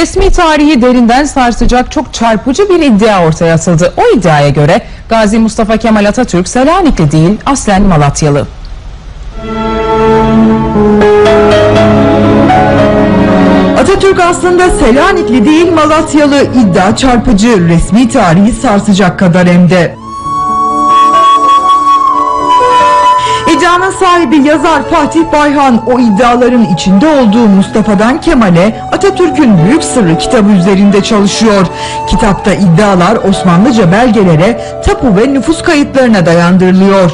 Resmi tarihi derinden sarsacak çok çarpıcı bir iddia ortaya atıldı. O iddiaya göre Gazi Mustafa Kemal Atatürk Selanikli değil aslen Malatyalı. Atatürk aslında Selanikli değil Malatyalı iddia çarpıcı resmi tarihi sarsacak kadar hem de. İddianın sahibi yazar Fatih Bayhan o iddiaların içinde olduğu Mustafa'dan Kemal'e Atatürk'ün Büyük Sırrı kitabı üzerinde çalışıyor. Kitapta iddialar Osmanlıca belgelere, tapu ve nüfus kayıtlarına dayandırılıyor.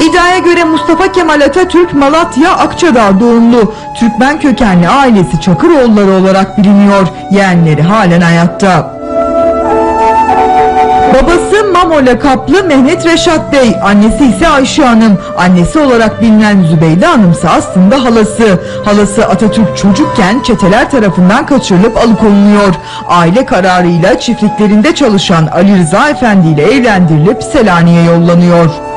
İddiaya göre Mustafa Kemal Atatürk Malatya Akçadağ doğumlu. Türkmen kökenli ailesi Çakıroğulları olarak biliniyor. Yeğenleri halen hayatta. Babası Mamo lakaplı Mehmet Reşat Bey, annesi ise Ayşe Hanım. Annesi olarak bilinen Zübeyde Hanım ise aslında halası. Halası Atatürk çocukken çeteler tarafından kaçırılıp alıkonuluyor. Aile kararıyla çiftliklerinde çalışan Ali Rıza Efendi ile evlendirilip Selanik'e yollanıyor.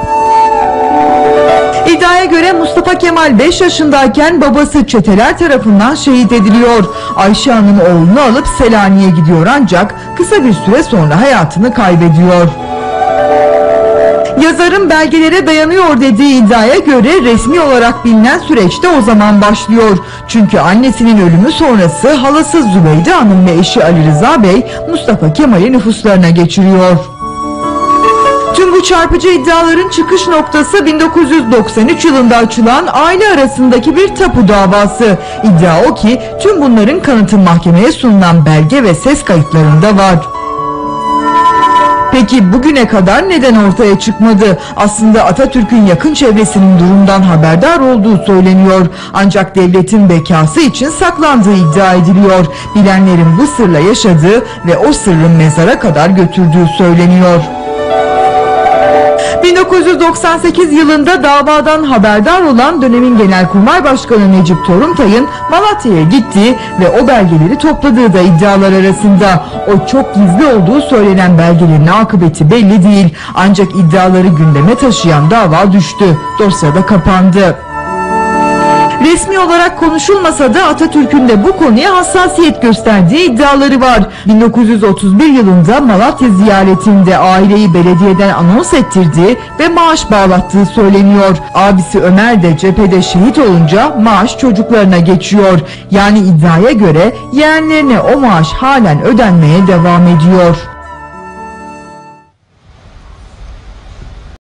Mustafa Kemal 5 yaşındayken babası çeteler tarafından şehit ediliyor. Ayşe Hanım oğlunu alıp Selanik'e gidiyor ancak kısa bir süre sonra hayatını kaybediyor. Yazarın belgelere dayanıyor dediği iddiaya göre resmi olarak bilinen süreçte o zaman başlıyor. Çünkü annesinin ölümü sonrası halası Zübeyde Hanım ve eşi Ali Rıza Bey Mustafa Kemal'i nüfuslarına geçiriyor. Bu çarpıcı iddiaların çıkış noktası 1993 yılında açılan aile arasındaki bir tapu davası. İddia o ki tüm bunların kanıtı mahkemeye sunulan belge ve ses kayıtlarında var. Peki bugüne kadar neden ortaya çıkmadı? Aslında Atatürk'ün yakın çevresinin durumdan haberdar olduğu söyleniyor. Ancak devletin bekası için saklandığı iddia ediliyor. Bilenlerin bu sırla yaşadığı ve o sırrın mezara kadar götürdüğü söyleniyor. 1998 yılında davadan haberdar olan dönemin Genelkurmay Başkanı Necip Toruntay'ın Malatya'ya gittiği ve o belgeleri topladığı da iddialar arasında. O çok gizli olduğu söylenen belgelerin akıbeti belli değil. Ancak iddiaları gündeme taşıyan dava düştü. Dosyada kapandı. Resmi olarak konuşulmasa da Atatürk'ün de bu konuya hassasiyet gösterdiği iddiaları var. 1931 yılında Malatya ziyaretinde aileyi belediyeden anons ettirdiği ve maaş bağlattığı söyleniyor. Abisi Ömer de cephede şehit olunca maaş çocuklarına geçiyor. Yani iddiaya göre yeğenlerine o maaş halen ödenmeye devam ediyor.